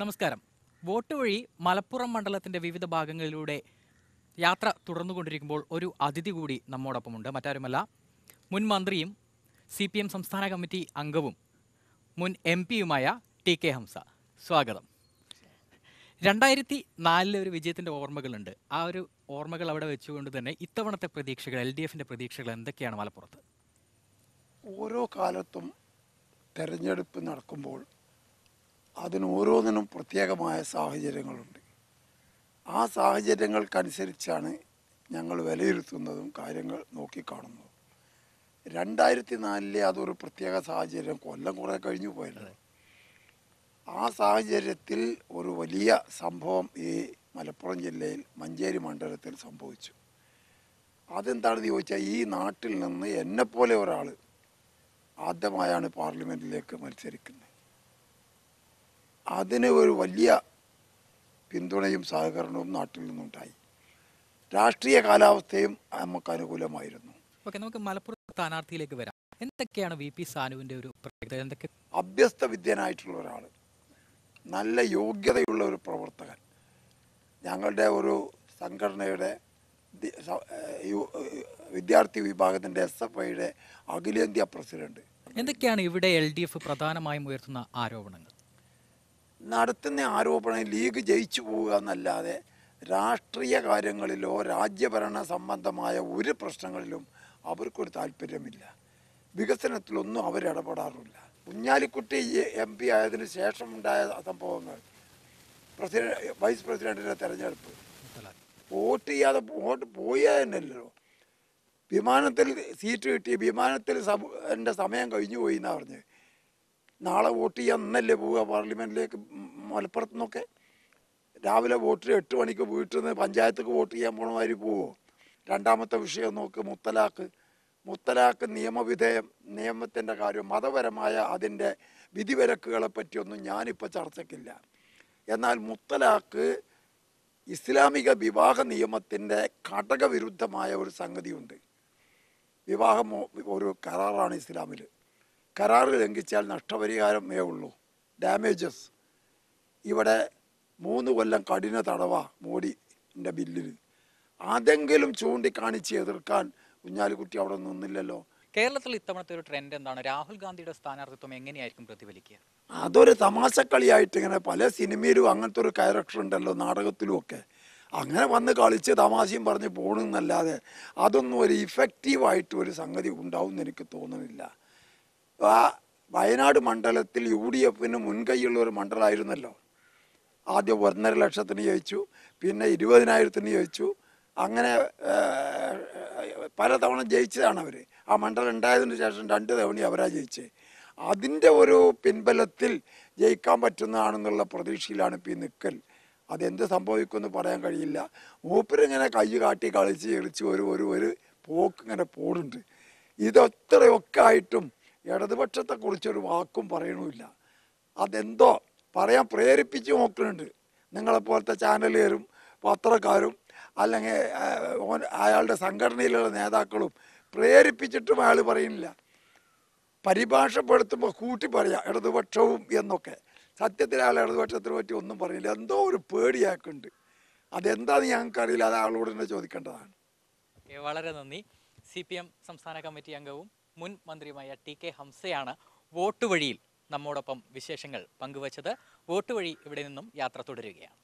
നമസ്കാരം. വോട്ട് വഴി മലപ്പുറം മണ്ഡലത്തിന്റെ വിവിധ ഭാഗങ്ങളിലൂടെ യാത്ര തുടർന്നുകൊണ്ടിരിക്കുമ്പോൾ ഒരു അതിഥി കൂടി നമ്മോടൊപ്പമുണ്ട്. മറ്റാരുമല്ല മുൻ മന്ത്രിയും സി പി എം സംസ്ഥാന കമ്മിറ്റി അംഗവും മുൻ എം പിയുമായ ടി കെ ഹംസ. സ്വാഗതം. രണ്ടായിരത്തി നാലിലെ ഒരു വിജയത്തിന്റെ ഓർമ്മകളുണ്ട്. ആ ഒരു ഓർമ്മകൾ അവിടെ വെച്ചുകൊണ്ട് തന്നെ ഇത്തവണത്തെ പ്രതീക്ഷകൾ എൽ ഡി എഫിന്റെ പ്രതീക്ഷകൾ എന്തൊക്കെയാണ് മലപ്പുറത്ത്? ഓരോ കാലത്തും തെരഞ്ഞെടുപ്പ് നടക്കുമ്പോൾ അതിന് ഓരോന്നിനും പ്രത്യേകമായ സാഹചര്യങ്ങളുണ്ട്. ആ സാഹചര്യങ്ങൾക്കനുസരിച്ചാണ് ഞങ്ങൾ വിലയിരുത്തുന്നതും കാര്യങ്ങൾ നോക്കിക്കാണുന്നതും. രണ്ടായിരത്തി നാലിലെ അതൊരു പ്രത്യേക സാഹചര്യം. കൊല്ലം കുറേ കഴിഞ്ഞു പോയല്ലോ. ആ സാഹചര്യത്തിൽ ഒരു വലിയ സംഭവം ഈ മലപ്പുറം ജില്ലയിൽ മഞ്ചേരി മണ്ഡലത്തിൽ സംഭവിച്ചു. അതെന്താണെന്ന് ചോദിച്ചാൽ ഈ നാട്ടിൽ നിന്ന് എന്നെപ്പോലെ ഒരാൾ ആദ്യമായാണ് പാർലമെന്റിലേക്ക് മത്സരിക്കുന്നത്. അതിന് ഒരു വലിയ പിന്തുണയും സഹകരണവും നാട്ടിൽ നിന്നുണ്ടായി. രാഷ്ട്രീയ കാലാവസ്ഥയും നമുക്ക് അനുകൂലമായിരുന്നു. ഓക്കെ നമുക്ക് മലപ്പുറം സ്ഥാനാർത്ഥിയിലേക്ക് വരാം. എന്തൊക്കെയാണ് വി പി സാനുവിന്റെ ഒരു പ്രത്യേകത? എന്തൊക്കെ അഭ്യസ്ത വിദ്യനായിട്ടുള്ള ഒരാൾ നല്ല യോഗ്യതയുള്ള ഒരു പ്രവർത്തകൻ. ഞങ്ങളുടെ ഒരു സംഘടനയുടെ വിദ്യാർത്ഥി വിഭാഗത്തിന്റെ എസ് എഫ് ഐയുടെ അഖിലേന്ത്യാ പ്രസിഡന്റ്. എന്തൊക്കെയാണ് ഇവിടെ എൽ ഡി എഫ് പ്രധാനമായും ഉയർത്തുന്ന ആരോപണങ്ങൾ? നടത്തുന്ന ആരോപണം ലീഗ് ജയിച്ചു പോവുക എന്നല്ലാതെ രാഷ്ട്രീയ കാര്യങ്ങളിലോ രാജ്യഭരണ സംബന്ധമായ ഒരു പ്രശ്നങ്ങളിലും അവർക്കൊരു താല്പര്യമില്ല. വികസനത്തിലൊന്നും അവരിടപെടാറില്ല കുഞ്ഞാലിക്കുട്ടി എം പി ആയതിനു ശേഷമുണ്ടായ സംഭവങ്ങൾ. പ്രസിഡന്റ് വൈസ് പ്രസിഡന്റിന്റെ തെരഞ്ഞെടുപ്പ്. വോട്ട് ചെയ്യാതെ വോട്ട് പോയാൽ തന്നെയല്ലോ വിമാനത്തിൽ സീറ്റ് കിട്ടി വിമാനത്തിൽ എന്റെ സമയം കഴിഞ്ഞു പോയി എന്നാ പറഞ്ഞത് നാളെ വോട്ട് ചെയ്യാൻ ഇന്നല്ലേ പോവുക പാർലമെന്റിലേക്ക് മലപ്പുറത്തു നിന്നൊക്കെ? രാവിലെ വോട്ട് എട്ട് മണിക്ക് വീട്ടിൽ നിന്ന് പഞ്ചായത്തേക്ക് വോട്ട് ചെയ്യാൻ പോണ പോവുമോ പോവോ? രണ്ടാമത്തെ വിഷയം നോക്ക് മുത്തലാഖ്. മുത്തലാഖ് നിയമവിധേയം നിയമത്തിന്റെ കാര്യം മതപരമായ അതിന്റെ വിധിവിലക്കുകളെ പറ്റിയൊന്നും ഞാനിപ്പോൾ ചർച്ചയ്ക്കില്ല. എന്നാൽ മുത്തലാഖ് ഇസ്ലാമിക വിവാഹ നിയമത്തിന്റെ ഘടകവിരുദ്ധമായ ഒരു സംഗതിയുണ്ട്. വിവാഹം ഒ- ഒരു കരാറാണ് ഇസ്ലാമിൽ കരാർ ലംഘിച്ചാൽ നഷ്ടപരിഹാരമേ ഉള്ളൂ. ഡാമേജസ് ഇവിടെ മൂന്ന് കൊല്ലം കഠിന തടവ മോഡിന്റെ ബില്ലിൽ അതെങ്കിലും ചൂണ്ടിക്കാണിച്ച് എതിർക്കാൻ കുഞ്ഞാലിക്കുട്ടി അവിടെ നിന്നില്ലല്ലോ. കേരളത്തിൽ ഇത്തവണത്തെ ഒരു ട്രെൻഡ് എന്താണ്? രാഹുൽ ഗാന്ധിയുടെ സ്ഥാനാർത്ഥിത്വം എങ്ങനെയായിരിക്കും പ്രതിഫലിക്കുക? അതൊരു തമാശക്കളിയായിട്ട് ഇങ്ങനെ പല സിനിമയിലും അങ്ങനത്തെ ഒരു ക്യാരക്ടർ ഉണ്ടല്ലോ നാടകത്തിലും ഒക്കെ. അങ്ങനെ വന്ന് കളിച്ച് തമാശയും പറഞ്ഞ് പോകണമെന്നല്ലാതെ അതൊന്നും ഒരു ഇഫക്റ്റീവായിട്ട് ഒരു സംഗതി ഉണ്ടാവും എന്ന് എനിക്ക് തോന്നുന്നില്ല. വയനാട് മണ്ഡലത്തിൽ യു ഡി എഫിന് മുൻകൈയുള്ള ഒരു മണ്ഡലമായിരുന്നല്ലോ. ആദ്യം ഒന്നര ലക്ഷത്തിന് ചോദിച്ചു പിന്നെ ഇരുപതിനായിരത്തിന് ചോദിച്ചു അങ്ങനെ പലതവണ ജയിച്ചതാണ് അവർ ആ മണ്ഡലം ഉണ്ടായതിന് ശേഷം രണ്ട് തവണ അവരാ ജയിച്ചത് അതിന്റെ ഒരു പിൻബലത്തിൽ ജയിക്കാൻ പറ്റുന്നതാണെന്നുള്ള പ്രതീക്ഷയിലാണ് ഇപ്പം ഈ നിൽക്കൽ അതെന്ത് സംഭവിക്കുമെന്ന് പറയാൻ കഴിയില്ല. മൂപ്പരിങ്ങനെ കൈ കാട്ടി കളിച്ച് എറിച്ച് ഒരു ഒരു ഒരു പോക്ക് ഇങ്ങനെ പോടുണ്ട് ഇതൊത്രയൊക്കെ ആയിട്ടും ഇടതുപക്ഷത്തെക്കുറിച്ചൊരു വാക്കും പറയണമില്ല. അതെന്തോ പറയാൻ പ്രേരിപ്പിച്ച് നോക്കുന്നുണ്ട്. നിങ്ങളെപ്പോലത്തെ ചാനലുകാരും പത്രക്കാരും അല്ലെങ്കിൽ അയാളുടെ സംഘടനയിലുള്ള നേതാക്കളും പ്രേരിപ്പിച്ചിട്ടും അയാൾ പറയുന്നില്ല. പരിഭാഷപ്പെടുത്തുമ്പോൾ കൂട്ടി പറയാം ഇടതുപക്ഷവും എന്നൊക്കെ. സത്യത്തിൽ അയാൾ ഇടതുപക്ഷത്തിനെ പറ്റി ഒന്നും പറയില്ല എന്തോ ഒരു പേടിയാക്കുന്നുണ്ട് അതെന്താന്ന് ഞങ്ങൾക്കറിയില്ല. അത് ആളോട് തന്നെ ചോദിക്കേണ്ടതാണ്. വളരെ നന്ദി. സി പി എം സംസ്ഥാന കമ്മിറ്റി അംഗവും മുൻ മന്ത്രിയുമായ ടി കെ ഹംസയാണ് വോട്ട് വഴിയിൽ നമ്മോടൊപ്പം വിശേഷങ്ങൾ പങ്കുവച്ചത്. വോട്ട് വഴി ഇവിടെ നിന്നും യാത്ര തുടരുകയാണ്.